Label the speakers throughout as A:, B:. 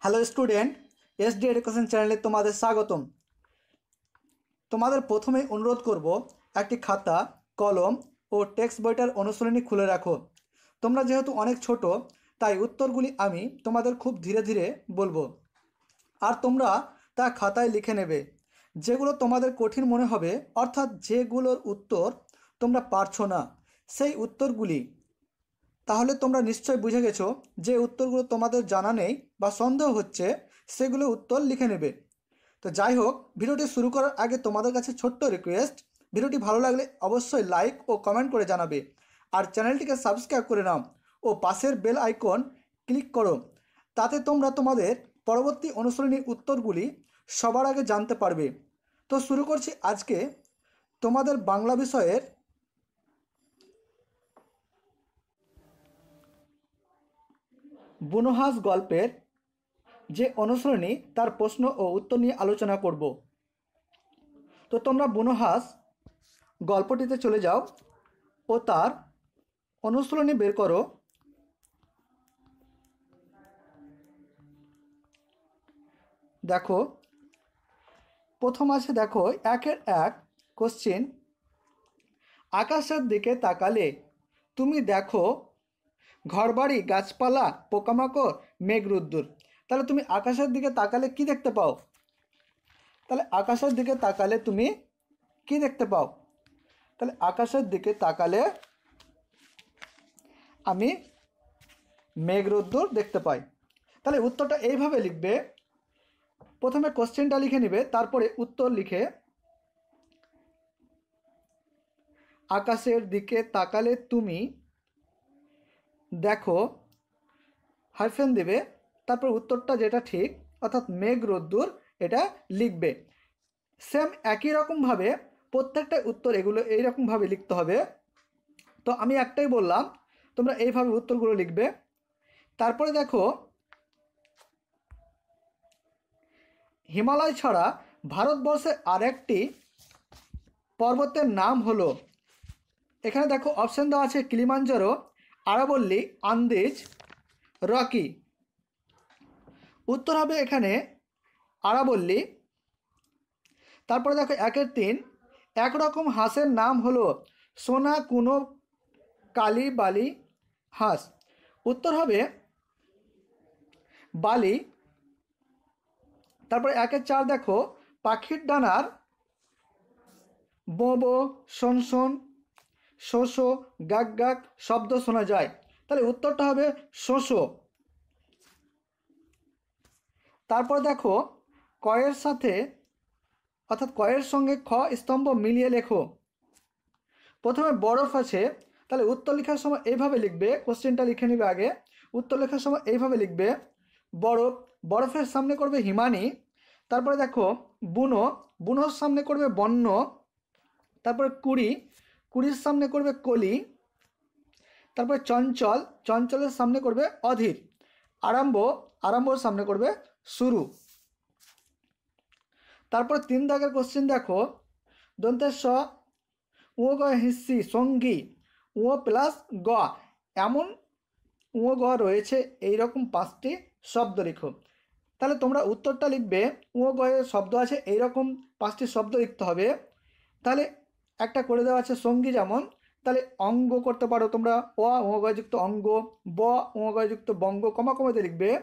A: Hello student SD education চ্যানেলে তোমাদের স্বাগতম। তোমাদের প্রথমে অনুরোধ করব, একটি খাতা, কলম ও টেক্সট বইটার অনুশীলনী খুলে রাখো। তোমরা যেহেতু অনেক ছোট, তাই উত্তরগুলি আমি তোমাদের খুব ধীরে ধীরে বলব। আর তোমরা তা খাতায় লিখে নেবে। যেগুলো তোমাদের কঠিন মনে হবে, অর্থাৎ যেগুলোর উত্তর তোমরা পারছ না, সেই উত্তরগুলি তাহলে তোমরা নিশ্চয় বুঝে গেছো যে উত্তরগুলো তোমাদের জানা নেই বা সন্দেহ হচ্ছে, সেগুলো উত্তর লিখে নেবে। তো যাই হোক, ভিডিওটি শুরু করার আগে তোমাদের কাছে ছোট্ট রিকোয়েস্ট ভিডিওটি ভালো লাগলে অবশ্যই লাইক ও কমেন্ট করে জানাবে। আর চ্যানেলটিকে সাবস্ক্রাইব করে নাও ও পাশের বেল আইকন ক্লিক করো। তাতে তোমরা তোমাদের পরবর্তী অনুসরণী উত্তরগুলি সবার আগে জানতে পারবে। তো শুরু করছি আজকে তোমাদের বাংলা বিষয়ের বুনহাস গল্পের যে অনুসরণী, তার প্রশ্ন ও উত্তর নিয়ে আলোচনা করব। তো তোমরা বুনহাস গল্পটিতে চলে যাও ও তার অনুসরণী বের করো। দেখো, প্রথম আছে দেখো, একের এক কোশ্চেন আকাশের দিকে তাকালে তুমি দেখো ঘরবাড়ি, গাছপালা, পোকামাকড়, মেঘরুদ্দুর। তাহলে তুমি আকাশের দিকে তাকালে কি দেখতে পাও? তাহলে আকাশের দিকে তাকালে তুমি কি দেখতে পাও? তাহলে আকাশের দিকে তাকালে আমি মেঘরুদ্দুর দেখতে পাই। তাহলে উত্তরটা এইভাবে লিখবে। প্রথমে কোশ্চেনটা লিখে নিবে, তারপরে উত্তর লিখে আকাশের দিকে তাকালে তুমি দেখো হাইফেন দেবে, তারপর উত্তরটা যেটা ঠিক, অর্থাৎ মেঘ রোদ্দুর, এটা লিখবে। সেম একই রকমভাবে প্রত্যেকটা উত্তর এগুলো এইরকমভাবে লিখতে হবে। তো আমি একটাই বললাম, তোমরা এইভাবে উত্তরগুলো লিখবে। তারপরে দেখো, হিমালয় ছাড়া ভারতবর্ষের আরেকটি পর্বতের নাম হলো, এখানে দেখো অপশান দেওয়া আছে কিলিমাঞ্জারো আরাবল্লী, আন্দেজ, রকি। উত্তর হবে এখানে আরাবল্লী। তারপরে দেখো একের তিন। একরকম হাঁসের নাম হলো সোনা, কুনো, কালি, বালি, হাঁস। উত্তর হবে বালি। তারপরে একের চার দেখো পাখির ডানার বো বো শোষো গাক গাক শব্দ শোনা যায়। তাহলে উত্তরটা হবে শোষো তারপর দেখো, কয়ের সাথে, অর্থাৎ কয়ের সঙ্গে খ স্তম্ভ মিলিয়ে লেখো। প্রথমে বরফ আছে, তাহলে উত্তর লেখার সময় এইভাবে লিখবে, কোশ্চেনটা লিখে নিবে আগে। উত্তর লেখার সময় এইভাবে লিখবে বরফ বরফের সামনে করবে হিমানি, তারপরে দেখো, বুনো, বুনোর সামনে করবে বন্য, তারপরে কুড়ি কুড়ির সামনে করবে কলি, তারপরে চঞ্চল, চঞ্চলের সামনে করবে অধীর, আরম্ভ, আরম্ভর সামনে করবে শুরু। তারপর তিন দাগের কোশ্চেন দেখো দন্তের স ও গ হিসি, সঙ্গী ও প্লাস গ, এমন ও গ রয়েছে এই রকম পাঁচটি শব্দ লিখো। তাহলে তোমরা উত্তরটা লিখবে ও গয়ের শব্দ আছে এই রকম পাঁচটি শব্দ লিখতে হবে। তাহলে একটা করে দেওয়া আছে সঙ্গী যেমন, তাহলে অঙ্গ করতে পারো তোমরা। অ অগয়যুক্ত অঙ্গ, ব অগয়যুক্ত বঙ্গ, কমা কমাতে লিখবে।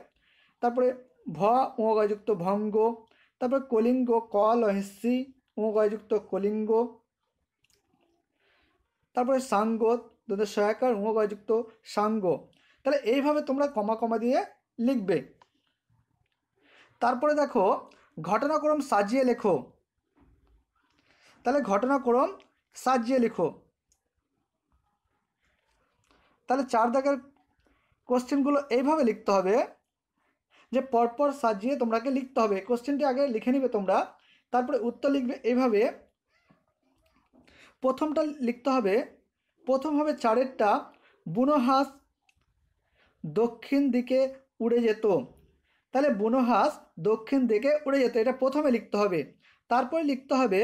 A: তারপরে ভ অগয়যুক্ত ভঙ্গ, তারপরে কলিঙ্গ কল হিসি অগয়যুক্ত কলিঙ্গ। তারপরে সাঙ্গ তোদের সহায়কার অগয়যুক্ত সাঙ্গ। তাহলে এইভাবে তোমরা কমা কমা দিয়ে লিখবে। তারপরে দেখো, ঘটনাক্রম সাজিয়ে লেখো। তাহলে ঘটনাক্রম সাজিয়ে লিখো। তাহলে চার দাগের কোশ্চেনগুলো এইভাবে লিখতে হবে যে পরপর সাজিয়ে তোমরাকে লিখতে হবে। কোশ্চেনটি আগে লিখে নিবে তোমরা, তারপরে উত্তর লিখবে এইভাবে। প্রথমটা লিখতে হবে, প্রথম হবে চারেরটা বুনো হাঁস দক্ষিণ দিকে উড়ে যেত। তাহলে বুনো হাঁস দক্ষিণ দিকে উড়ে যেত, এটা প্রথমে লিখতে হবে। তারপরে লিখতে হবে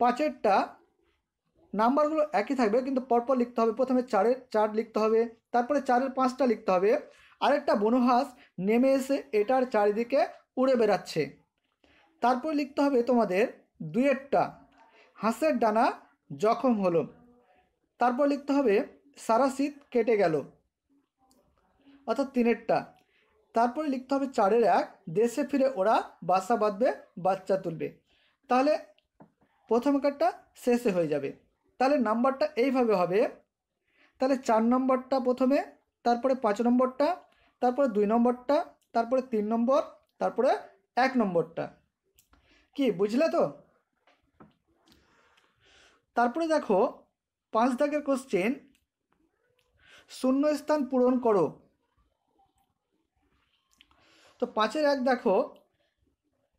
A: পাঁচেরটা নাম্বারগুলো একই থাকবে, কিন্তু পরপর লিখতে হবে। প্রথমে চারের, চার লিখতে হবে, তারপরে চারের পাঁচটা লিখতে হবে। আরেকটা বনহাঁস নেমে এসে এটার চারিদিকে উড়ে বেড়াচ্ছে। তারপর লিখতে হবে তোমাদের দুয়েরটা হাঁসের ডানা জখম হলো। তারপর লিখতে হবে সারা শীত কেটে গেল। অর্থাৎ তিনেরটা। তারপরে লিখতে হবে চারের এক। দেশে ফিরে ওরা বাসা বাঁধবে, বাচ্চা তুলবে। তাহলে প্রথম কার্ডটা শেষে হয়ে যাবে। তাহলে নাম্বারটা এইভাবে হবে। তাহলে চার নম্বরটা প্রথমে, তারপরে পাঁচ নম্বরটা তারপরে দুই নম্বরটা তারপরে তিন নম্বর তারপরে এক নম্বরটা কি, বুঝলে তো? তারপরে দেখো, পাঁচ দাগের কোশ্চেন শূন্যস্থান পূরণ করো। তো পাঁচের এক দেখো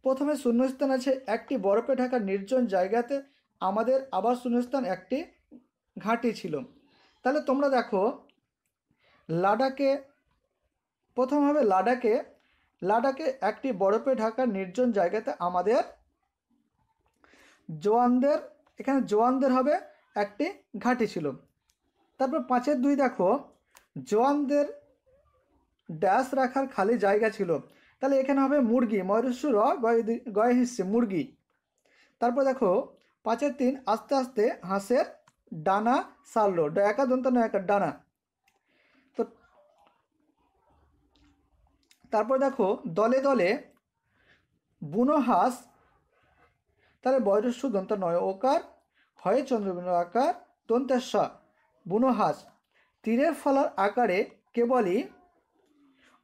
A: প্রথমে শূন্যস্থান আছে একটি বরফে ঢাকা নির্জন জায়গাতে, আমাদের আবার শূন্যস্থান একটি ঘাঁটি ছিল। তাহলে তোমরা দেখো লাডাখে প্রথম হবে লাডাখে লাডাখে একটি বরফে ঢাকা নির্জন জায়গাতে আমাদের জোয়ানদের, এখানে জোয়ানদের হবে একটি ঘাঁটি ছিল। তারপর পাঁচের দুই দেখো, জোয়ানদের ড্যাশ রাখার খালি জায়গা ছিল। তাহলে এখানে হবে মুরগি ময়ূরস্য র গয় হিসছে মুরগি। তারপর দেখো, পাঁচের তিন, আস্তে আস্তে হাঁসের ডানা সারলো একা দন্ত নয় একা, ডানা। তো তারপর দেখো, দলে দলে বুনো হাঁস, তাহলে বয়রস্য দন্ত নয় ওকার হয় চন্দ্রবিন্দু আকার দন্তের বুনো হাঁস। তীরের ফলার আকারে কেবলই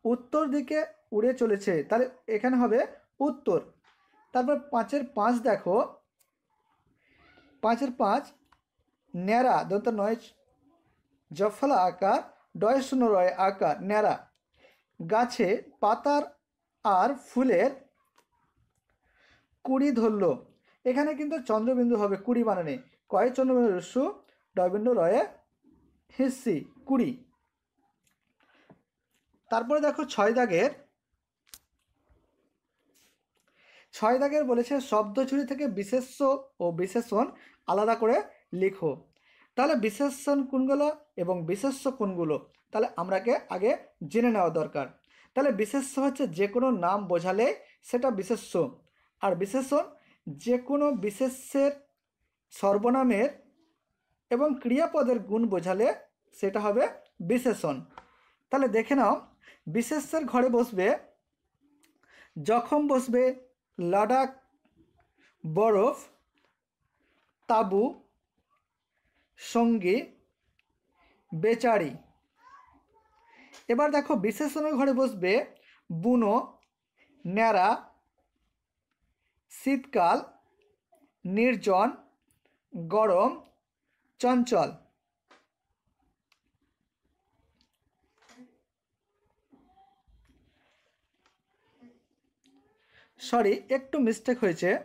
A: উত্তর দিকে উড়ে চলেছে। তাহলে এখানে হবে উত্তর। তারপর পাঁচের পাঁচ দেখো। পাঁচের পাঁচ, ন্যাড়া, দন্ত নয়, জফলা আকার, ডয় শূন্য রয় আকার, ন্যাড়া। গাছে পাতার আর ফুলের কুড়ি ধরলো। এখানে কিন্তু চন্দ্রবিন্দু হবে কুড়ি বানানে। কয় চন্দ্রবিন্দু? রস্যু ডয়বিন্দু রয়ে হিসি, কুড়ি। তারপরে দেখো ছয় দাগের ছয় দাগের বলেছে শব্দ চুরি থেকে বিশেষ্য ও বিশেষণ আলাদা করে লিখো। তাহলে বিশেষণ কোনগুলো এবং বিশেষ্য কোনগুলো? তাহলে আমরাকে আগে জেনে নেওয়া দরকার। তাহলে বিশেষ্য হচ্ছে যে কোনো নাম বোঝালে সেটা বিশেষ্য। আর বিশেষণ যে কোনো বিশেষ্যের সর্বনামের এবং ক্রিয়াপদের গুণ বোঝালে সেটা হবে বিশেষণ। তাহলে দেখে নাও, বিশেষ্যের ঘরে বসবে, জখম বসবে লাডাখ বরফ, তাবু, সঙ্গী বেচারি। এবার দেখো বিশেষণের ঘরে বসবে বুনো, ন্যাড়া, শীতকাল, নির্জন, গরম, চঞ্চল। সরি একটু মিস্টেক হয়েছে।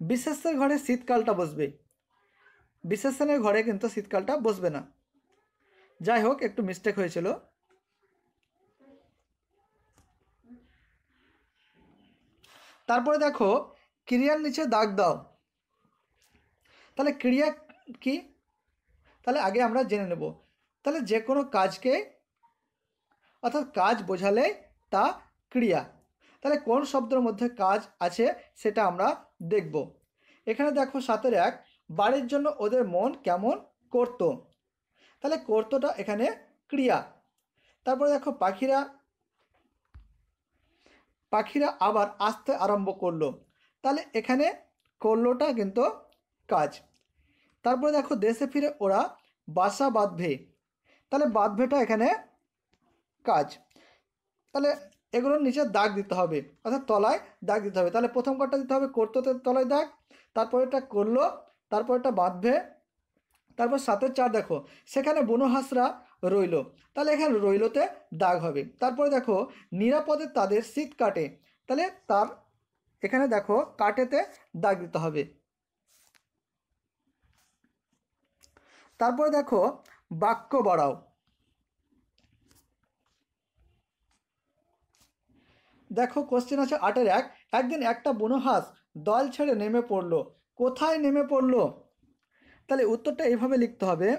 A: বিশেষের ঘরে শীতকালটা বসবে। বিশেষণের ঘরে কিন্তু শীতকালটা বসবে না। যাই হোক, একটু মিস্টেক হয়েছিল। তারপরে দেখো, ক্রিয়ার নিচে দাগ দাও। তাহলে ক্রিয়া কি? তাহলে আগে আমরা জেনে নেব। তাহলে যে কোনো কাজকে, অর্থাৎ কাজ বোঝালে তা ক্রিয়া। তাহলে কোন শব্দের মধ্যে কাজ আছে সেটা আমরা দেখব। এখানে দেখো সাতের এক, বাড়ির জন্য ওদের মন কেমন করতো? তাহলে করতোটা এখানে ক্রিয়া। তারপরে দেখো পাখিরা পাখিরা আবার আসতে আরম্ভ করল। তাহলে এখানে করলোটা কিন্তু কাজ। তারপরে দেখো দেশে ফিরে ওরা বাসা বাঁধবে। তাহলে বাঁধবেটা এখানে কাজ। তাহলে এগুলোর নিচে দাগ দিতে হবে। অর্থাৎ তলায় দাগ দিতে হবে। তাহলে প্রথম কার্ডটা দিতে হবে কর্ততে তলায় দাগ তারপর এটা করল তারপর এটা বাঁধবে, তারপর সাতের চার দেখো, সেখানে বনহাঁসরা রইল। তাহলে এখানে রইলতে দাগ হবে। তারপরে দেখো, নিরাপদে তাদের শীত কাটে। তাহলে তার, এখানে দেখো, কাটেতে দাগ দিতে হবে। তারপরে দেখো, বাক্য বাড়াও। দেখো কোশ্চেন আছে আটের এক। একদিন একটা বনহাঁস দল ছেড়ে নেমে পড়ল। কোথায় নেমে পড়ল? তাহলে উত্তরটা এইভাবে লিখতে হবে।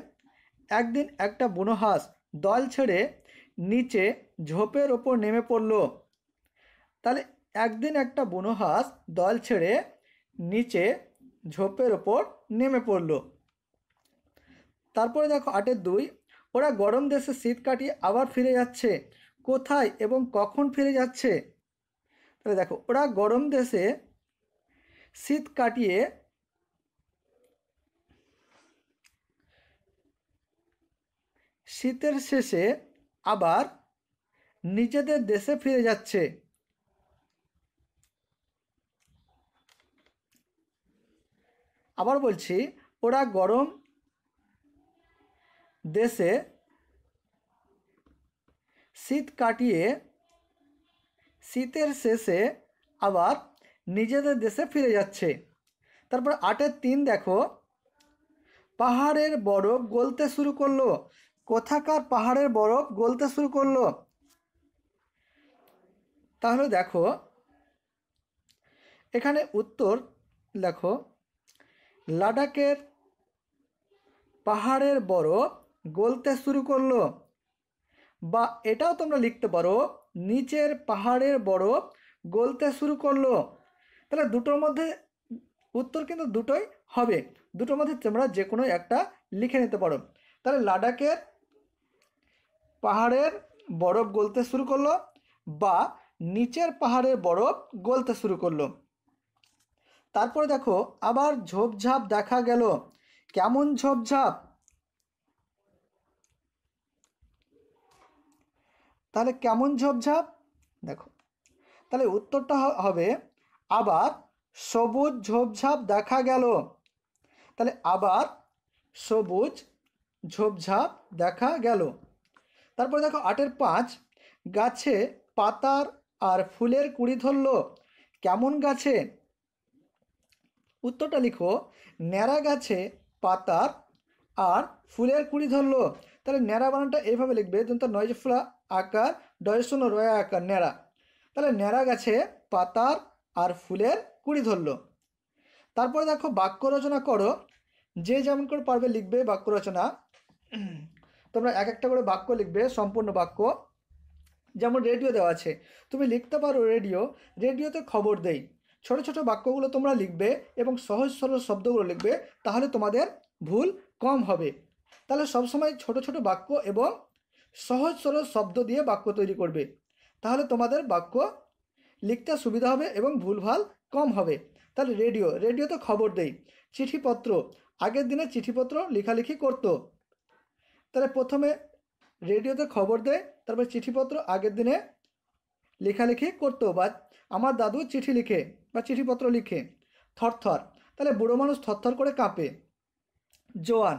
A: একদিন একটা বনহাঁস দল ছেড়ে নিচে ঝোপের ওপর নেমে পড়ল। তাহলে একদিন একটা বুনো হাঁস দল ছেড়ে নিচে ঝোপের ওপর নেমে পড়ল। তারপরে দেখো আটের দুই। ওরা গরম দেশে শীত কাটিয়ে আবার ফিরে যাচ্ছে। কোথায় এবং কখন ফিরে যাচ্ছে? তাহলে দেখো, ওরা গরম দেশে শীত কাটিয়ে শীতের শেষে আবার নিজেদের দেশে ফিরে যাচ্ছে। আবার বলছি, ওরা গরম দেশে শীত কাটিয়ে শীতের শেষে আবার নিজেদের দেশে ফিরে যাচ্ছে। তারপর আটের তিন দেখো, পাহাড়ের বরফ গলতে শুরু করল। কোথাকার পাহাড়ের বরফ গলতে শুরু করল? তাহলে দেখো, এখানে উত্তর লেখো, লাদাখের পাহাড়ের বরফ গলতে শুরু করল। বা এটাও তোমরা লিখতে পারো নিচের পাহাড়ের বরফ গলতে শুরু করল। তাহলে দুটোর মধ্যে উত্তর কিন্তু দুটোই হবে। দুটোর মধ্যে তোমরা যে কোনো একটা লিখে নিতে পারো। তাহলে লাদাখের পাহাড়ের বরফ গলতে শুরু করল বা নিচের পাহাড়ের বরফ গলতে শুরু করল। তারপরে দেখো আবার ঝোপঝাপ দেখা গেল। কেমন ঝোপঝাপ? তাহলে কেমন ঝোপঝাপ? দেখো। তাহলে উত্তরটা হবে, আবার সবুজ ঝোপঝাপ দেখা গেল। তাহলে আবার সবুজ ঝোপঝাপ দেখা গেল। তারপর দেখো আটের পাঁচ, গাছে পাতার আর ফুলের কুড়ি ধরল। কেমন গাছে? উত্তরটা লিখো, ন্যাড়া গাছে পাতার আর ফুলের কুড়ি ধরলো। তাহলে ন্যাড়া বানানটা এইভাবে লিখবে দন্ত নয় ফুলা আকার ডয়শূন্য রয়া আকার, ন্যাড়া। তাহলে ন্যাড়া গাছে পাতার আর ফুলের কুড়ি ধরলো। তারপরে দেখো বাক্য রচনা করো। যে যেমন করে পারবে লিখবে বাক্য রচনা। তোমরা এক একটা করে বাক্য লিখবে, সম্পূর্ণ বাক্য। যেমন রেডিও দেওয়া আছে। তুমি লিখতে পারো রেডিও রেডিওতে খবর দেই। ছোট ছোট বাক্যগুলো তোমরা লিখবে এবং সহজ সরল শব্দগুলো লিখবে, তাহলে তোমাদের ভুল কম হবে। তাহলে সবসময় ছোট ছোট বাক্য এবং সহজ সরল শব্দ দিয়ে বাক্য তৈরি করবে। তাহলে তোমাদের বাক্য লিখতে সুবিধা হবে এবং ভুলভাল কম হবে। তাহলে রেডিও, রেডিওতে খবর দেই। চিঠিপত্র, আগের দিনে চিঠিপত্র লেখালেখি করতো। তাহলে প্রথমে রেডিওতে খবর দেয়, তারপর চিঠিপত্র আগের দিনে লেখালেখি করতো বা আমার দাদু চিঠি লিখে বা চিঠিপত্র লিখে। থরথর, তাহলে বুড়ো মানুষ থরথর করে কাঁপে। জোয়ান,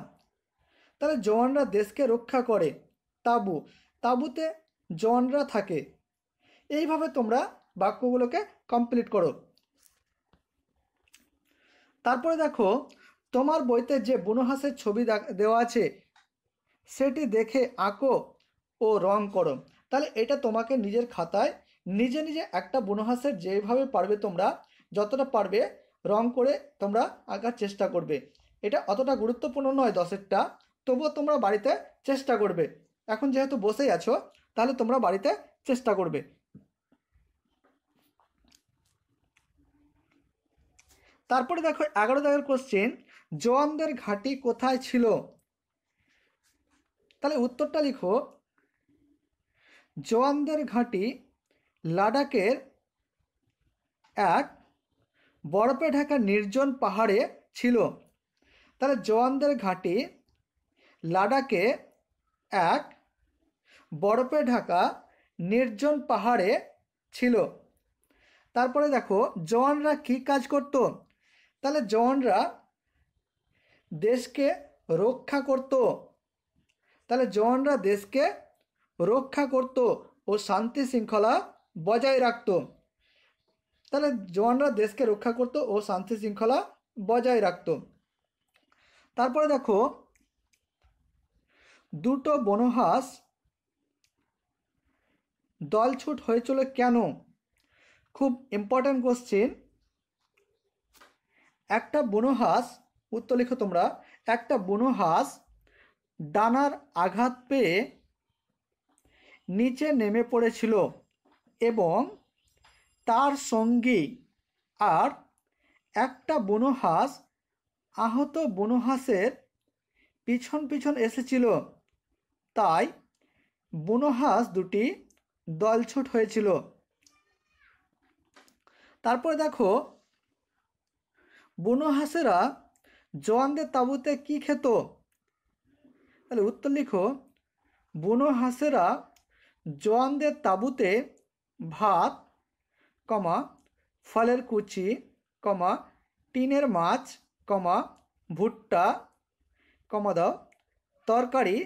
A: তাহলে জোয়ানরা দেশকে রক্ষা করে। তাবু। তাবুতে জওয়ানরা থাকে। এইভাবে তোমরা বাক্যগুলোকে কমপ্লিট করো। তারপরে দেখো, তোমার বইতে যে বুনোহাসের ছবি দেওয়া আছে, সেটি দেখে আঁকো ও রং করো। তাহলে এটা তোমাকে নিজের খাতায় নিজে নিজে একটা বুনোহাসের যেভাবে পারবে তোমরা, যতটা পারবে রং করে তোমরা আঁকার চেষ্টা করবে। এটা অতটা গুরুত্বপূর্ণ নয় দশেরটা, তবুও তোমরা বাড়িতে চেষ্টা করবে। এখন যেহেতু বসেই আছো, তাহলে তোমরা বাড়িতে চেষ্টা করবে। তারপরে দেখো, এগারো দাগের কোশ্চেন জওয়ানদের ঘাঁটি কোথায় ছিল? তাহলে উত্তরটা লিখো। জওয়ানদের ঘাঁটি লাদাখের এক বরফে ঢাকা নির্জন পাহাড়ে ছিল। তাহলে জওয়ানদের ঘাঁটি লাদাখে এক বরফে ঢাকা নির্জন পাহাড়ে ছিল। তারপরে দেখো, জওয়ানরা কি কাজ করত? তাহলে জওয়ানরা দেশকে রক্ষা করত। তাহলে জওয়ানরা দেশকে রক্ষা করত ও শান্তি শৃঙ্খলা বজায় রাখত। তাহলে জওয়ানরা দেশকে রক্ষা করত ও শান্তি শৃঙ্খলা বজায় রাখত। তারপরে দেখো দুটো বনহাঁস দলছুট হয়েছিল কেন? খুব ইম্পর্ট্যান্ট কোশ্চেন একটা বনহাঁস, উত্তর লিখো তোমরা, একটা বনহাঁস ডানার আঘাত পেয়ে নিচে নেমে পড়েছিল এবং তার সঙ্গী আর একটা বুনো হাঁস আহত বুনো হাঁসের পিছন পিছন এসেছিল। তাই বুনো হাঁস দুটি দলছুট হয়েছিল। তারপরে দেখো, বুনো হাঁসেরা জওয়ানদের তাঁবুতে কি খেত? তাহলে উত্তর লিখো, বুনো হাঁসেরা জওয়ানদের তাঁবুতে ভাত, কমা, ফলের কুচি, কমা, টিনের মাছ, কমা, ভুট্টা, কমা দাও, তরকারি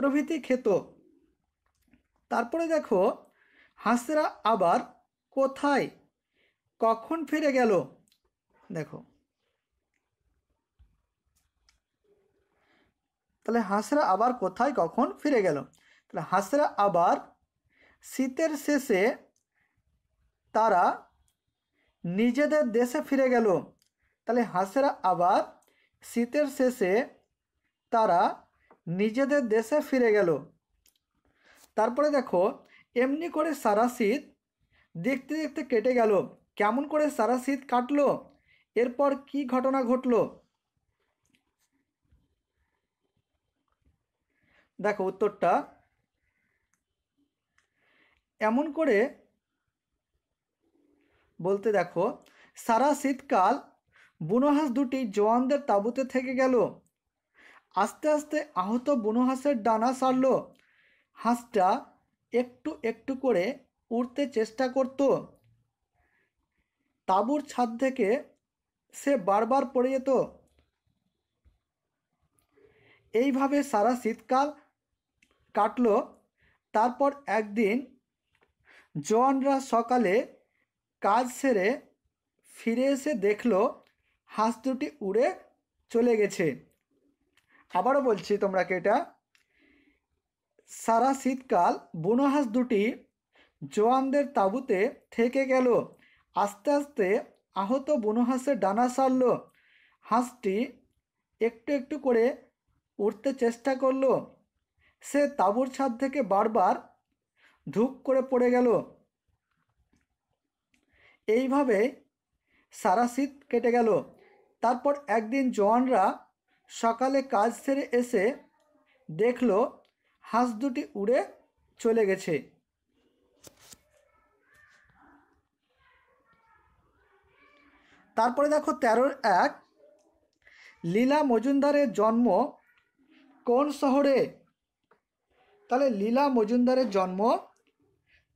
A: প্রভৃতি খেত তারপরে দেখো, হাঁসেরা আবার কোথায়? কখন ফিরে গেল? দেখো। তাহলে হাঁসরা আবার কোথায়? কখন ফিরে গেল? তাহলে হাঁসরা আবার শীতের শেষে তারা নিজেদের দেশে ফিরে গেল। তাহলে হাঁসেরা আবার শীতের শেষে তারা নিজেদের দেশে ফিরে গেল। তারপরে দেখো, এমনি করে সারা শীত দেখতে দেখতে কেটে গেল। কেমন করে সারা শীত কাটলো? এরপর কি ঘটনা ঘটলো? দেখো উত্তরটা। এমন করে বলতে দেখো, সারা শীতকাল বুনো হাঁস দুটি জওয়ানদের তাঁবুতে থেকে গেল। আস্তে আস্তে আহত বুনো হাঁসের ডানা সারল। হাঁসটা একটু একটু করে উড়তে চেষ্টা করত। তাঁবুর ছাদ থেকে সে বারবার পড়ে যেত। এইভাবে সারা শীতকাল কাটলো। তারপর একদিন জওয়ানরা সকালে কাজ সেরে ফিরে এসে দেখল, হাঁস দুটি উড়ে চলে গেছে। আবারও বলছি তোমরাকে এটা। সারা শীতকাল বুনো হাঁস দুটি জওয়ানদের তাঁবুতে থেকে গেল। আস্তে আস্তে আহত বুনো হাঁসের ডানা সারল। হাঁসটি একটু একটু করে উঠতে চেষ্টা করল। সে তাঁবুর ছাদ থেকে বারবার ধূপ করে পড়ে গেল। এইভাবে সারা শীত কেটে গেল। তারপর একদিন জওয়ানরা সকালে কাজ সেরে এসে দেখল হাঁস দুটি উড়ে চলে গেছে। তারপরে দেখো তেরোর এক, লীলা মজুমদারের জন্ম কোন শহরে? তাহলে লীলা মজুমদারের জন্ম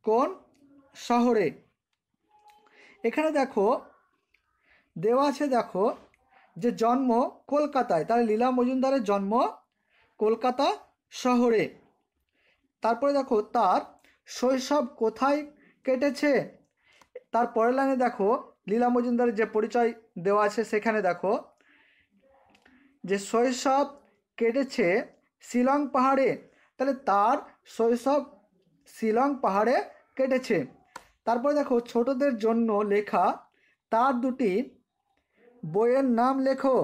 A: কোন শহরে? এখানে দেখো, দেওয়া আছে দেখো যে জন্ম কলকাতায়, তাহলে লীলা মজুমদারের জন্ম কলকাতা শহরে। তারপরে দেখো, তার শৈশব কোথায় কেটেছে? তার পরের লাইনে দেখো, লীলা মজুমদারের যে পরিচয় দেওয়া আছে, সেখানে দেখো, যে শৈশব কেটেছে শিলং পাহাড়ে। তাহলে তার শৈশব শিলং পাহাড়ে কেটেছে। তারপরে দেখো, ছোটদের জন্য লেখা, তার দুটি বইয়ের নাম লেখো।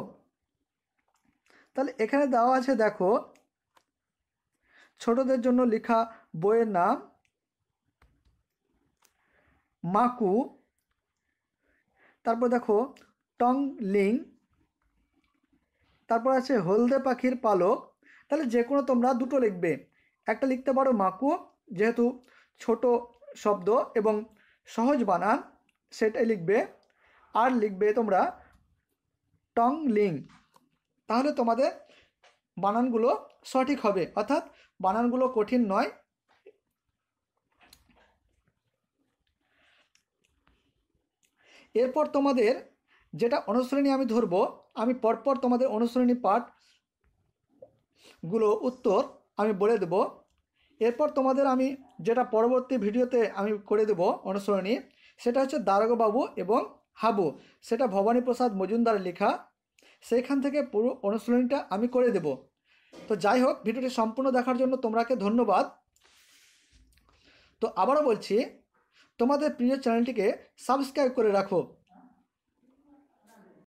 A: তাহলে এখানে দেওয়া আছে, দেখো, ছোটদের জন্য লেখা বইয়ের নাম মাকু, তারপর দেখো টং লিং তারপর আছে হলদে পাখির পালক। তাহলে যে কোনো তোমরা দুটো লিখবে। একটা লিখতে পারো মাকু, যেহেতু ছোট শব্দ, এবং সহজ বানান, সেটাই লিখবে। আর লিখবে তোমরা টং লিং তাহলে তোমাদের বানানগুলো সঠিক হবে। অর্থাৎ বানানগুলো কঠিন নয়। এরপর তোমাদের যেটা অনুশ্রেণী আমি ধরবো, আমি পরপর তোমাদের অনুশ্রেণী পাঠগুলো উত্তর আমি বলে দেব। এরপর তোমাদের আমি যেটা পরবর্তী ভিডিওতে আমি করে দেব অনুসরণী সেটা হচ্ছে দারোগাবাবু এবং হাবু, সেটা ভবানীপ্রসাদ মজুমদার লেখা। সেইখান থেকে পুরো অনুশীলনীটা আমি করে দেব। তো যাই হোক, ভিডিওটি সম্পূর্ণ দেখার জন্য তোমরাকে ধন্যবাদ। তো আবারও বলছি, তোমাদের প্রিয় চ্যানেলটিকে সাবস্ক্রাইব করে রাখো।